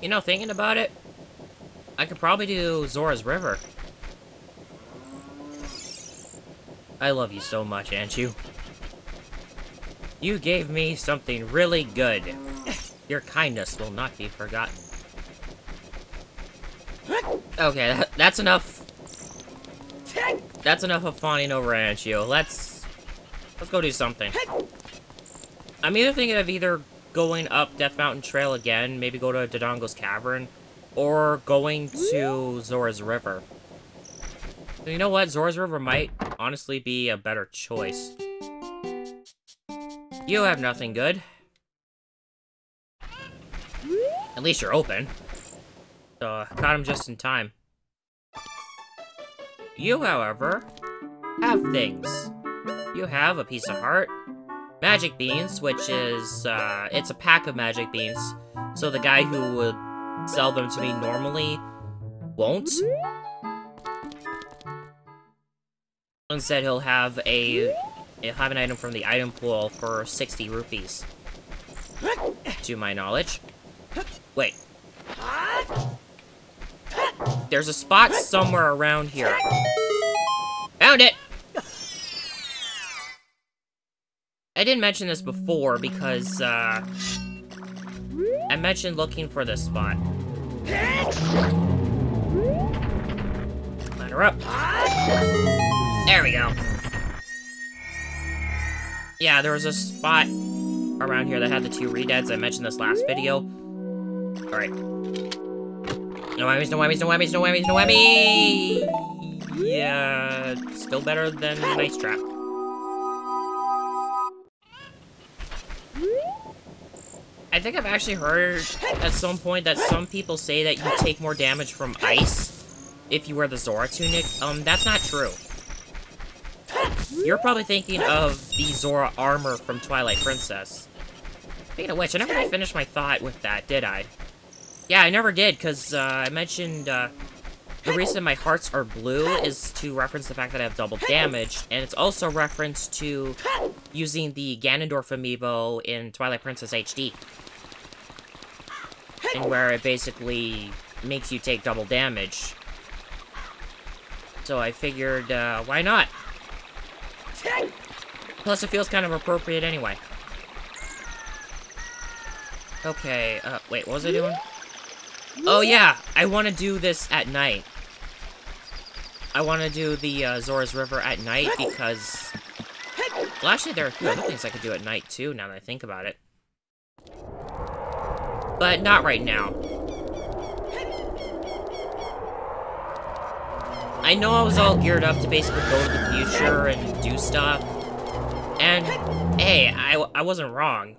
You know, thinking about it, I could probably do Zora's River. I love you so much, Anju. You gave me something really good. Your kindness will not be forgotten. Okay, that, that's enough. That's enough of fawning over Anju. Let's... Let's go do something. I'm either thinking of either going up Death Mountain Trail again, maybe go to Dodongo's Cavern, or going to Zora's River. You know what? Zora's River might honestly be a better choice. You have nothing good. At least you're open. So, uh, caught him just in time. You, however, have things. You have a piece of heart, magic beans, which is, uh, it's a pack of magic beans. So the guy who would sell them to me normally won't. Instead, he'll have a he'll have an item from the item pool for 60 rupees. To my knowledge. Wait. There's a spot somewhere around here. I didn't mention this before because, uh... I mentioned looking for this spot. Line her up. There we go. Yeah, there was a spot around here that had the two redeads. I mentioned this last video. Alright. No whammies, no whammies, no whammies, no whammies, no whammies! Yeah, still better than Nice Trap. I think I've actually heard at some point that some people say that you take more damage from ice if you wear the Zora tunic. Um, that's not true. You're probably thinking of the Zora armor from Twilight Princess. Speaking of which, I never really finished my thought with that, did I? Yeah, I never did, because uh, I mentioned uh, the reason my hearts are blue is to reference the fact that I have double damage, and it's also reference to using the Ganondorf amiibo in Twilight Princess HD. And where it basically makes you take double damage. So I figured, uh, why not? Plus, it feels kind of appropriate anyway. Okay, uh, wait, what was I doing? Oh, yeah, I want to do this at night. I want to do the uh, Zora's River at night because... Well, actually, there are a few other things I could do at night, too, now that I think about it. But not right now. I know I was all geared up to basically go to the future and do stuff. And, hey, I, I wasn't wrong.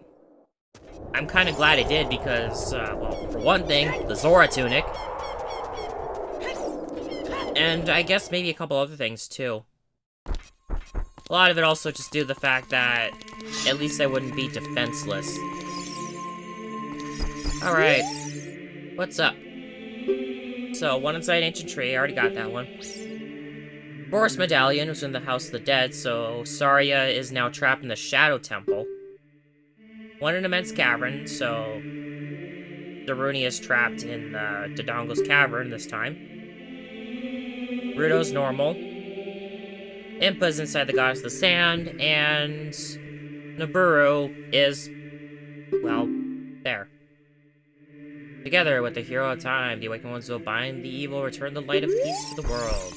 I'm kind of glad I did because, uh, well, for one thing, the Zora tunic. And I guess maybe a couple other things, too. A lot of it also just due to the fact that at least I wouldn't be defenseless. Alright. What's up? So, one inside Ancient Tree, I already got that one. Forest Medallion was in the House of the Dead, so Saria is now trapped in the Shadow Temple. One in Immense Cavern, so Darunia is trapped in uh, Dodongo's Cavern this time. Ruto's normal. Impa's inside the Goddess of the Sand, and Nabooru is, well, there. Together with the hero of time, the awakened ones will bind the evil, return the light of peace to the world.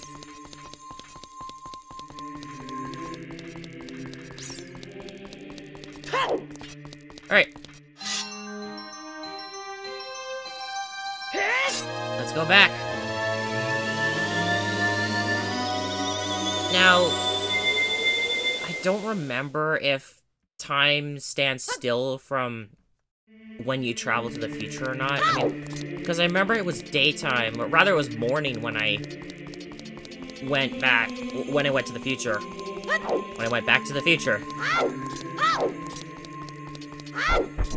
Alright. Let's go back. Now, I don't remember if time stands still from when you travel to the future or not. I mean, because I remember it was daytime, or rather it was morning when I went back, when I went to the future. When I went back to the future. I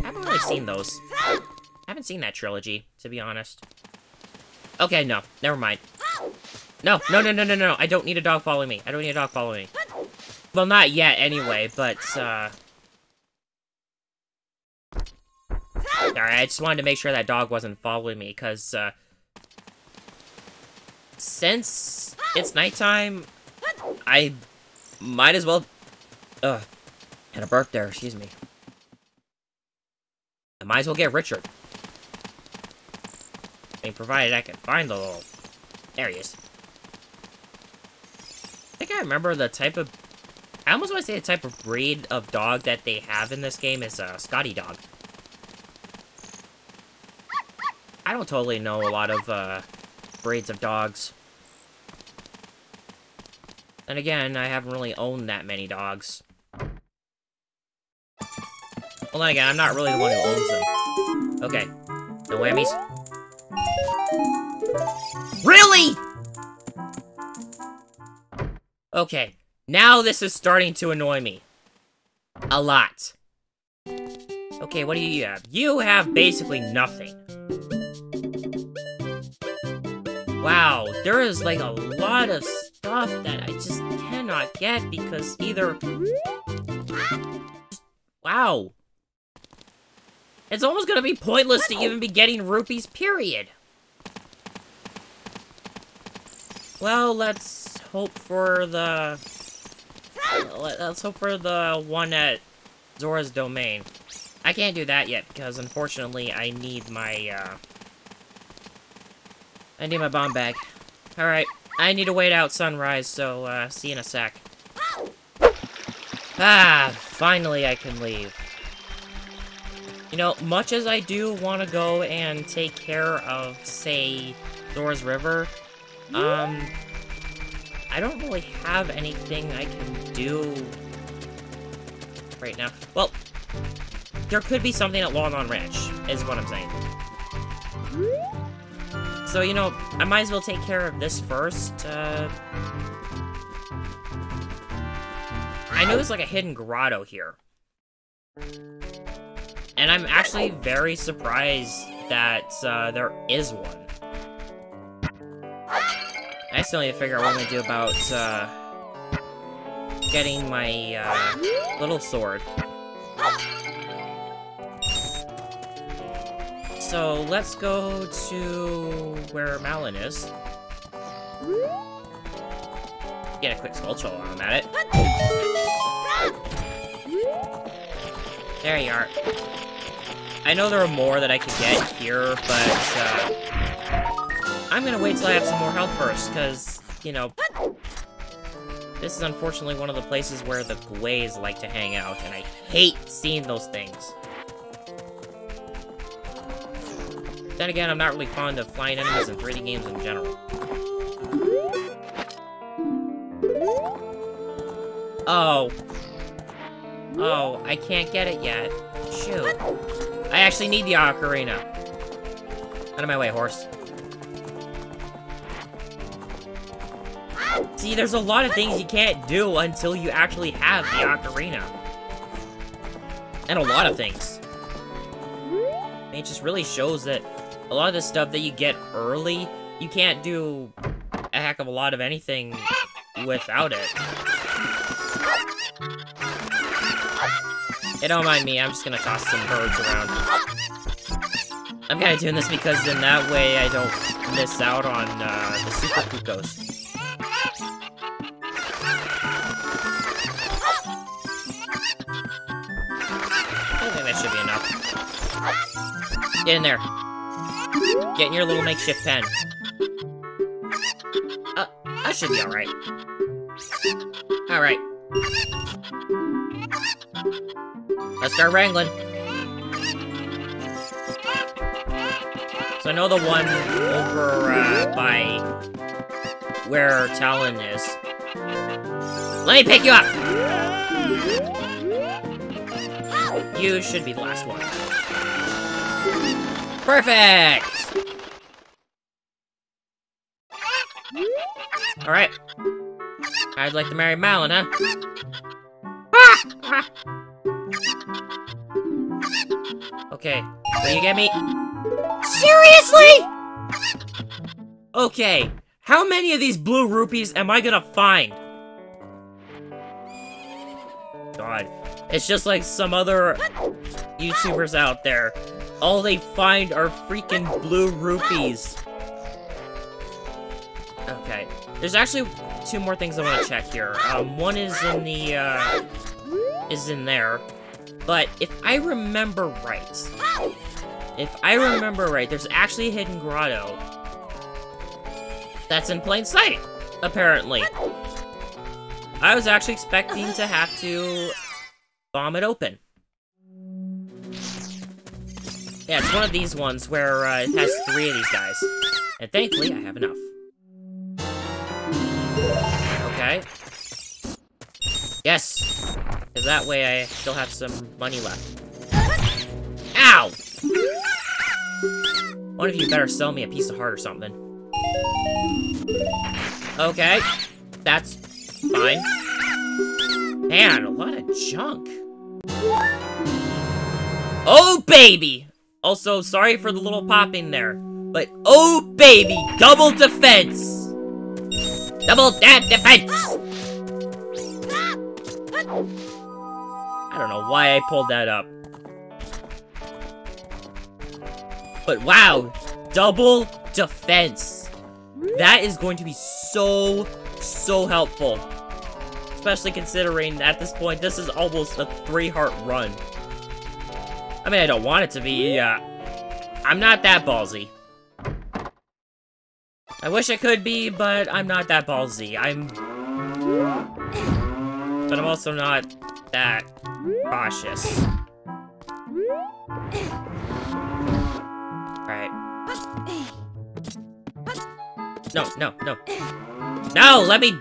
haven't really seen those. I haven't seen that trilogy, to be honest. Okay, no. Never mind. No, no, no, no, no, no. I don't need a dog following me. I don't need a dog following me. Well, not yet, anyway, but, uh... Alright, I just wanted to make sure that dog wasn't following me, because, uh... Since it's nighttime, I might as well... Ugh. Had a burp there, excuse me. I might as well get Richard. I mean, provided I can find the little... There he is. I think I remember the type of... I almost want to say the type of breed of dog that they have in this game is a Scotty dog. I don't totally know a lot of, uh, breeds of dogs. And again, I haven't really owned that many dogs. Well, then again, I'm not really the one who owns them. Okay. No whammies. Really?! Okay. Now this is starting to annoy me. A lot. Okay, what do you have? You have basically nothing. Wow, there is like a lot of stuff that I just cannot get because either... Wow. It's almost gonna be pointless to even be getting rupees, period. Well, let's hope for the... Let's hope for the one at Zora's Domain. I can't do that yet, because unfortunately I need my, uh... I need my bomb bag. Alright, I need to wait out sunrise, so, uh, see you in a sec. Ah, finally I can leave. You know, much as I do want to go and take care of, say, Zora's River, um, I don't really have anything I can do right now. Well, there could be something at Lon Lon Ranch, is what I'm saying. So, you know, I might as well take care of this first. Uh, I know there's like a hidden grotto here. And I'm actually very surprised that uh, there is one. Still need to figure out what I'm gonna do about uh, getting my uh, little sword. So let's go to where Malon is. Get a quick Skulltula while I'm at it. There you are. I know there are more that I could get here, but uh, I'm gonna wait till I have some more health first, because, you know, this is unfortunately one of the places where the Guays like to hang out, and I hate seeing those things. Then again, I'm not really fond of flying enemies in 3D games in general. Oh. Oh, I can't get it yet. Shoot. I actually need the ocarina. Out of my way, horse. See, there's a lot of things you can't do until you actually have the ocarina. And a lot of things. It just really shows that a lot of the stuff that you get early, you can't do a heck of a lot of anything without it. Hey, don't mind me, I'm just gonna toss some birds around. I'm kinda doing this because in that way I don't miss out on uh, the Super Cuccos. Get in there. Get in your little makeshift pen. Uh, that should be alright. Alright. Let's start wrangling. So I know the one over uh, by where Talon is. Let me pick you up! You should be the last one. Perfect! Alright. I'd like to marry Malon, huh? Okay, will you get me? Seriously? Okay, how many of these blue rupees am I gonna find? God, It's just like some other YouTubers out there. All they find are freaking blue rupees. Okay. There's actually two more things I want to check here. Um, one is in the, uh, is in there. But if I remember right, if I remember right, there's actually a hidden grotto that's in plain sight, apparently. I was actually expecting to have to bomb it open. Yeah, it's one of these ones where uh, it has three of these guys. And thankfully, I have enough. Okay. Yes! Because that way I still have some money left. Ow! One of you better sell me a piece of heart or something. Okay. That's fine. Man, a lot of junk. Oh, baby! Also, sorry for the little popping there. But, oh, baby! Double defense! Double that defense! Oh! I don't know why I pulled that up. But wow, double defense. That is going to be so, so helpful. Especially considering at this point, this is almost a three-heart run. I mean, I don't want it to be, uh, I'm not that ballsy. I wish I could be, but I'm not that ballsy. I'm... But I'm also not that cautious. Alright. No, no, no. No, let me...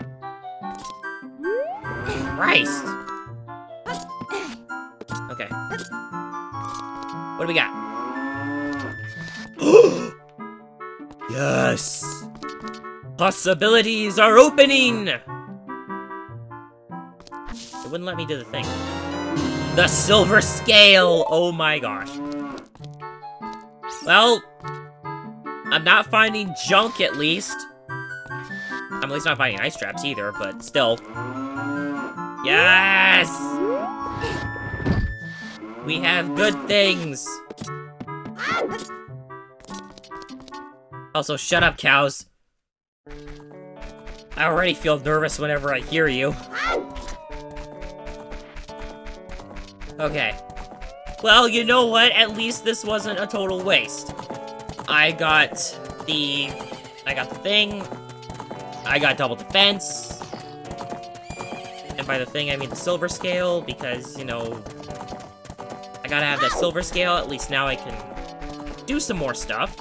Christ! What do we got? yes! Possibilities are opening! It wouldn't let me do the thing. The silver scale! Oh my gosh. Well, I'm not finding junk at least. I'm at least not finding ice traps either, but still. Yes! We have good things! Also, shut up, cows. I already feel nervous whenever I hear you. Okay. Well, you know what? At least this wasn't a total waste. I got the... I got the thing. I got double defense. And by the thing, I mean the silver scale, because, you know... I gotta have that silver scale, at least now I can do some more stuff.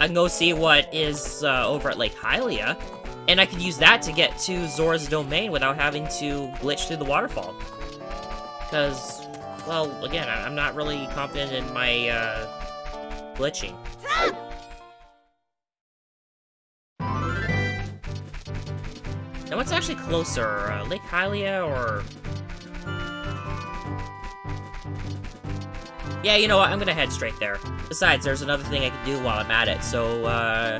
I can go see what is uh, over at Lake Hylia, and I can use that to get to Zora's Domain without having to glitch through the waterfall. Because, well, again, I'm not really confident in my uh, glitching. Now, what's actually closer, uh, Lake Hylia or... Yeah, you know what, I'm gonna head straight there. Besides, there's another thing I can do while I'm at it, so, uh...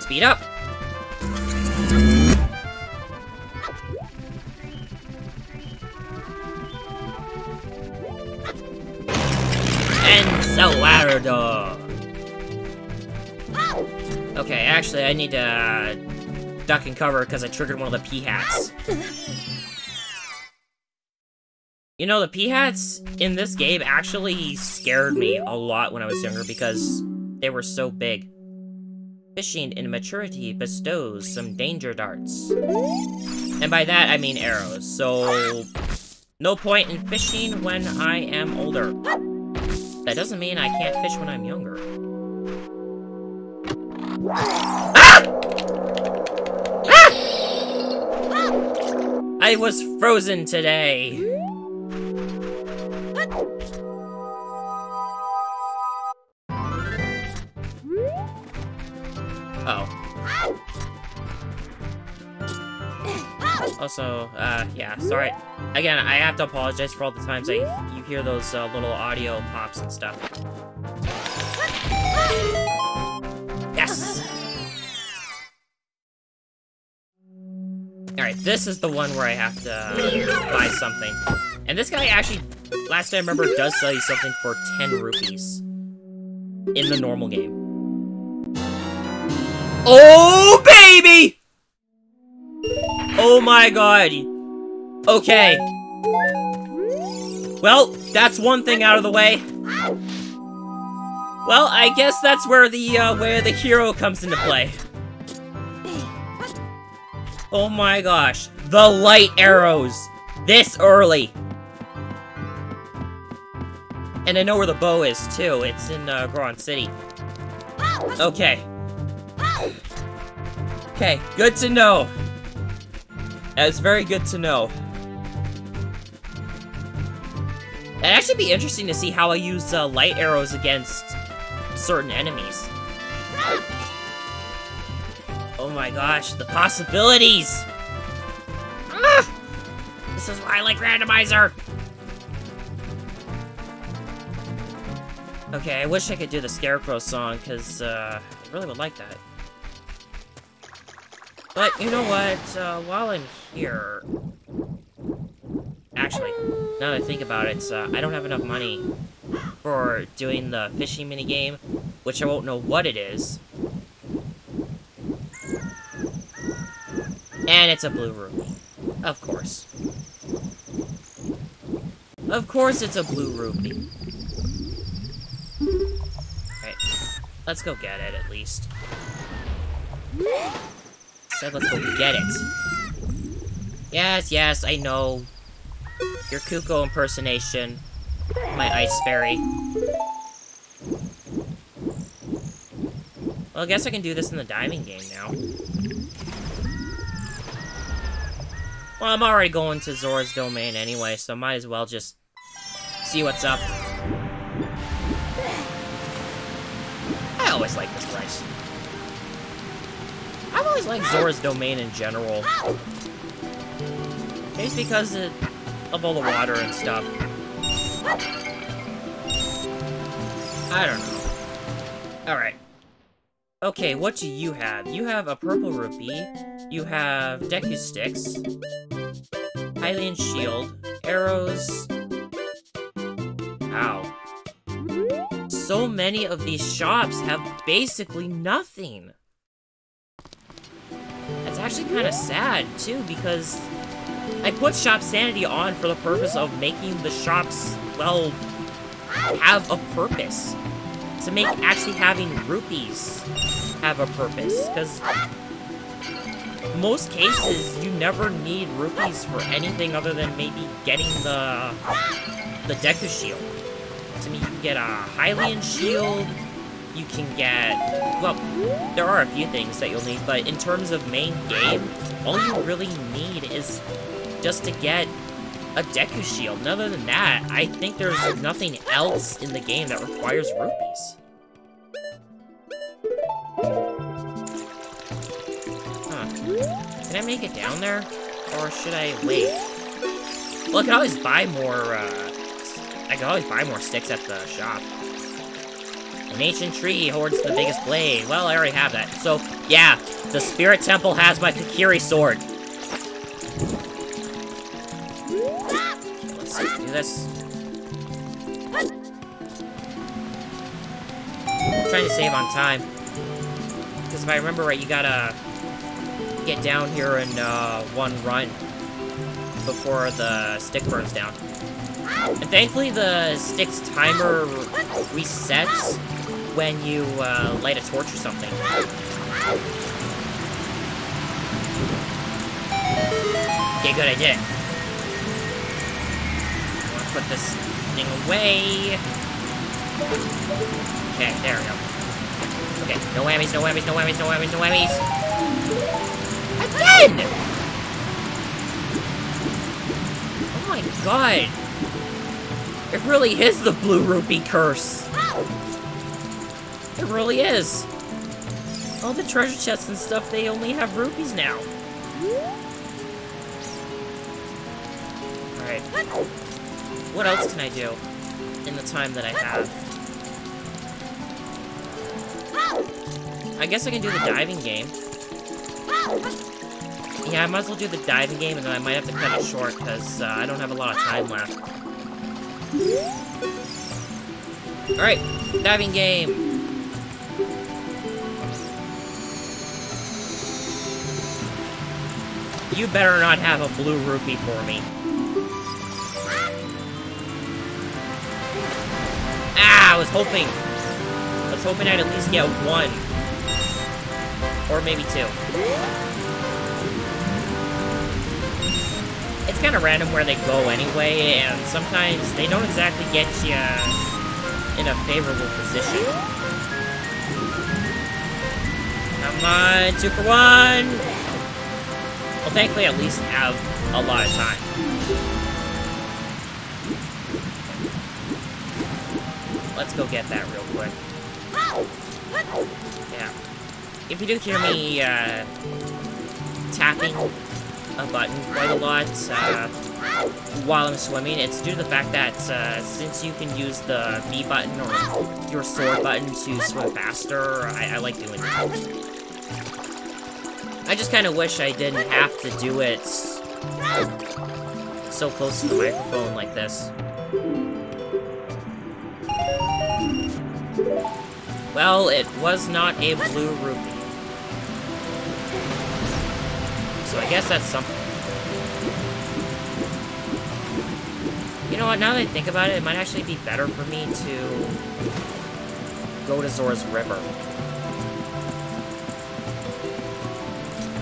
Speed up! Encelador! Okay, actually, I need to uh, duck and cover because I triggered one of the Peahats. You know, the Peahats in this game actually scared me a lot when I was younger because they were so big. Fishing in maturity bestows some danger darts. And by that, I mean arrows, so... No point in fishing when I am older. That doesn't mean I can't fish when I'm younger. Ah! Ah! I was frozen today. Also, uh, yeah, sorry. Again, I have to apologize for all the times I you hear those uh, little audio pops and stuff. Yes! Alright, this is the one where I have to buy something. And this guy actually, last I remember, does sell you something for 10 rupees. In the normal game. Oh, baby! Oh my god. Okay. Well, that's one thing out of the way. Well, I guess that's where the, uh, where the hero comes into play. Oh my gosh. The light arrows! This early! And I know where the bow is, too. It's in, uh, Goron City. Okay. Okay, good to know. That's very good to know. It'd actually be interesting to see how I use uh, light arrows against certain enemies. Oh my gosh, the possibilities! Ah! This is why I like randomizer! Okay, I wish I could do the Scarecrow song, because uh, I really would like that. But, you know what, uh, while I'm here... Actually, now that I think about it, uh, I don't have enough money for doing the fishing minigame, which I won't know what it is. And it's a blue rupee. Of course. Of course it's a blue ruby. Alright. Let's go get it, at least. Said let's go get it. Yes, yes, I know. Your Cucco impersonation. My Ice Fairy. Well, I guess I can do this in the diving game now. Well, I'm already going to Zora's Domain anyway, so might as well just see what's up. I always like this place. I've always liked Zora's Domain in general. Maybe because it, of all the water and stuff. I don't know. Alright. Okay, what do you have? You have a purple rupee, you have Deku sticks, Hylian shield, arrows. Wow. So many of these shops have basically nothing. That's actually kind of sad, too, because I put Shopsanity on for the purpose of making the shops, well, have a purpose to make actually having rupees have a purpose, because most cases, you never need rupees for anything other than maybe getting the the Deku Shield. To me, you can get a Hylian Shield, you can get... Well, there are a few things that you'll need, but in terms of main game, all you really need is just to get a Deku Shield. And other than that, I think there's nothing else in the game that requires rupees. Can I make it down there? Or should I wait? Well, I can always buy more, uh... I can always buy more sticks at the shop. An ancient tree hoards the biggest blade. Well, I already have that. So, yeah, the Spirit Temple has my Kokiri sword. let's do this. I'm trying to save on time. Because if I remember right, you gotta get down here in uh, one run before the stick burns down. And thankfully, the stick's timer resets when you uh, light a torch or something. Okay, good, I did it. Put this thing away. Okay, there we go. Okay, no whammies, no whammies, no whammies, no whammies, no whammies. Again! Oh my god. It really is the Blue Rupee curse. It really is. All the treasure chests and stuff, they only have rupees now. Alright. What else can I do in the time that I have? I guess I can do the diving game. Yeah, I might as well do the diving game, and then I might have to cut it short, because uh, I don't have a lot of time left. Alright, diving game. You better not have a blue rupee for me. Ah, I was hoping. I was hoping I'd at least get one. Or maybe two. It's kind of random where they go anyway, and sometimes they don't exactly get you in a favorable position. Come on, two for one! Well, thankfully, at least have a lot of time. Let's go get that real quick. Yeah. If you do hear me, uh, tapping a button quite a lot, uh, while I'm swimming, it's due to the fact that, uh, since you can use the B button or your sword button to swim faster, I, I like doing that. I just kind of wish I didn't have to do it so close to the microphone like this. Well, it was not a blue rupee. So I guess that's something. You know what, now that I think about it, it might actually be better for me to go to Zora's River.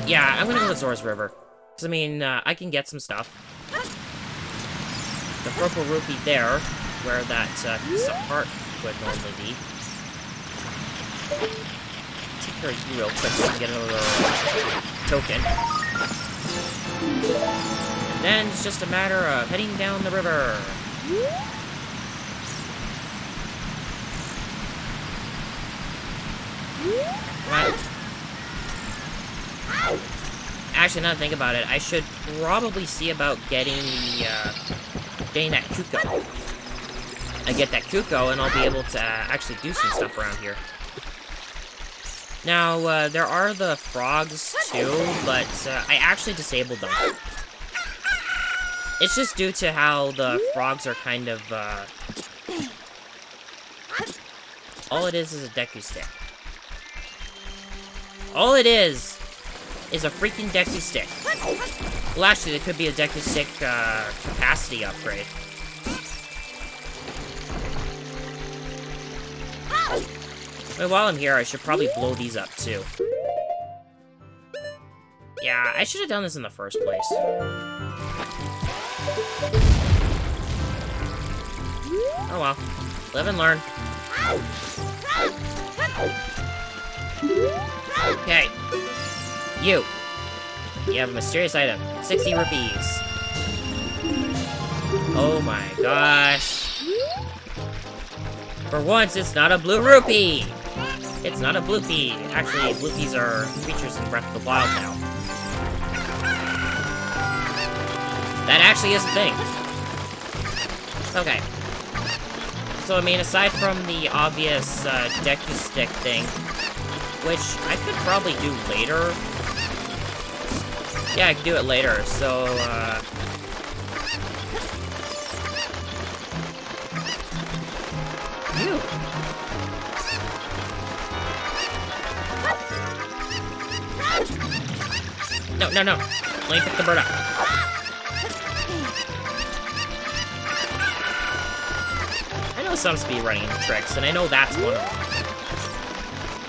Yeah, I'm gonna go to Zora's River. Because, I mean, uh, I can get some stuff. The purple rupee there, where that uh, piece of heart would normally be. Take care of you real quick so I can get another token. And then it's just a matter of heading down the river. Right. Actually, now that I think about it, I should probably see about getting the, uh, getting that Cucco. I get that Cucco, and I'll be able to uh, actually do some stuff around here. Now, uh, there are the frogs, too, but uh, I actually disabled them. It's just due to how the frogs are kind of, uh... All it is is a Deku Stick. All it is is a freaking Deku Stick. Well, actually, it could be a Deku Stick, uh, capacity upgrade. Well, while I'm here, I should probably blow these up, too. Yeah, I should have done this in the first place. Oh well. Live and learn. Okay. You. You have a mysterious item. 60 rupees. Oh my gosh. For once, it's not a blue rupee! It's not a blupee. Actually, blupees are creatures in Breath of the Wild now. That actually is a thing. Okay. So, I mean, aside from the obvious uh, Stick thing, which I could probably do later. Yeah, I can do it later, so, uh... No, no, no. Let me pick the bird up. I know some speedrunning tricks, and I know that's one.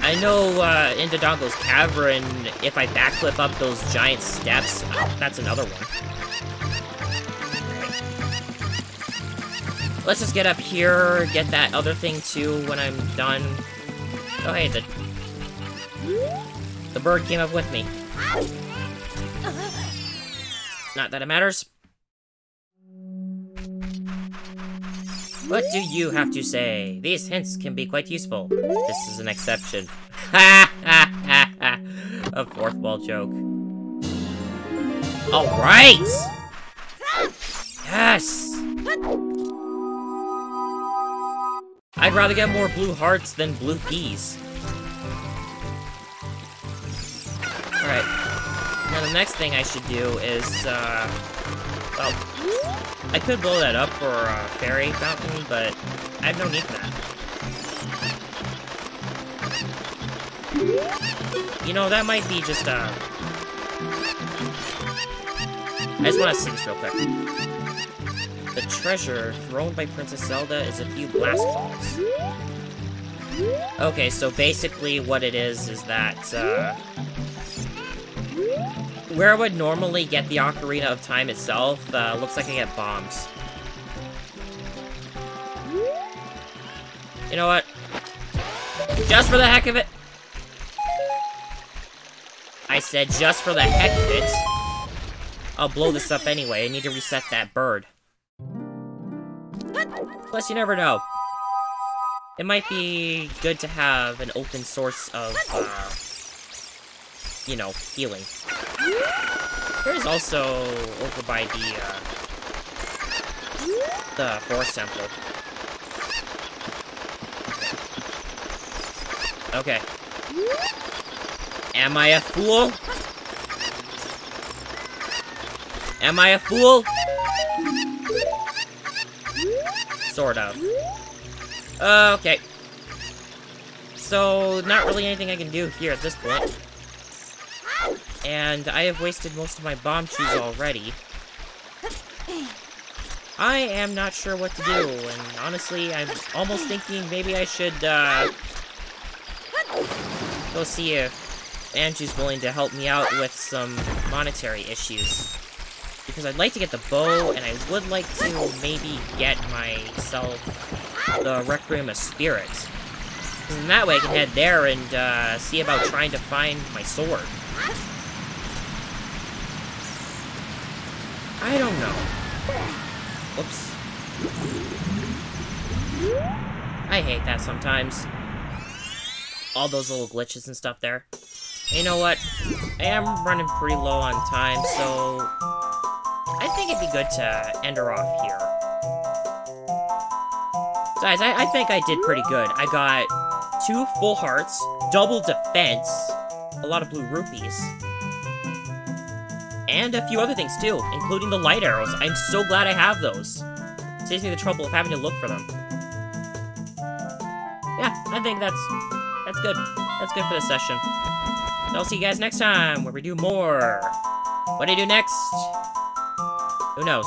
I know uh, in Dodongo's Cavern, if I backflip up those giant steps, uh, that's another one. Let's just get up here, get that other thing too when I'm done. Oh hey, the... The bird came up with me. Not that it matters. What do you have to say? These hints can be quite useful. This is an exception. Ha ha ha! A fourth wall joke. Alright! Yes! I'd rather get more blue hearts than blue peas. Alright. Now the next thing I should do is, uh... Well, I could blow that up for a fairy fountain, but I have no need for that. You know, that might be just, uh... I just want to see this real quick. The treasure thrown by Princess Zelda is a few blast balls. Okay, so basically what it is is that, uh... Where I would normally get the Ocarina of Time itself, uh, looks like I get bombs. You know what? Just for the heck of it! I said just for the heck of it. I'll blow this up anyway. I need to reset that bird. Plus, you never know. It might be good to have an open source of, uh, you know, healing. There's also over by the, uh, the forest temple. Okay. Am I a fool? Am I a fool? Sort of. Okay. So, not really anything I can do here at this point. And I have wasted most of my bomb Bombchus already. I am not sure what to do, and honestly, I'm almost thinking maybe I should, uh, go see if Andrew's willing to help me out with some monetary issues. Because I'd like to get the bow, and I would like to maybe get myself the Requiem of Spirits. Because in that way I can head there and uh, see about trying to find my sword. I don't know. Whoops. I hate that sometimes. All those little glitches and stuff there. You know what? I am running pretty low on time, so... I think it'd be good to end her off here. Guys, I, I think I did pretty good. I got two full hearts, double defense, a lot of blue rupees, and a few other things too, including the light arrows. I'm so glad I have those. Saves me the trouble of having to look for them. Yeah, I think that's that's good. That's good for this session. So I'll see you guys next time, where we do more. What do I do next? Who knows?